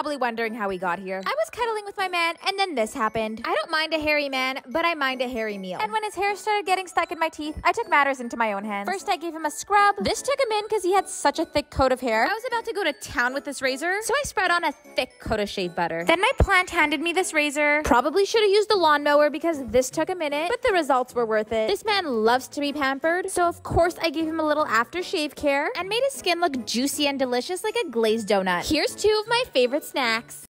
probably wondering how we got here. I was cuddling with my man, and then this happened. I don't mind a hairy man, but I mind a hairy meal. And when his hair started getting stuck in my teeth, I took matters into my own hands. First, I gave him a scrub. This took him in because he had such a thick coat of hair. I was about to go to town with this razor, so I spread on a thick coat of shave butter. Then my plant handed me this razor. Probably should have used the lawnmower because this took a minute, but the results were worth it. This man loves to be pampered, so of course I gave him a little aftershave care and made his skin look juicy and delicious like a glazed donut. Here's two of my favorite snacks.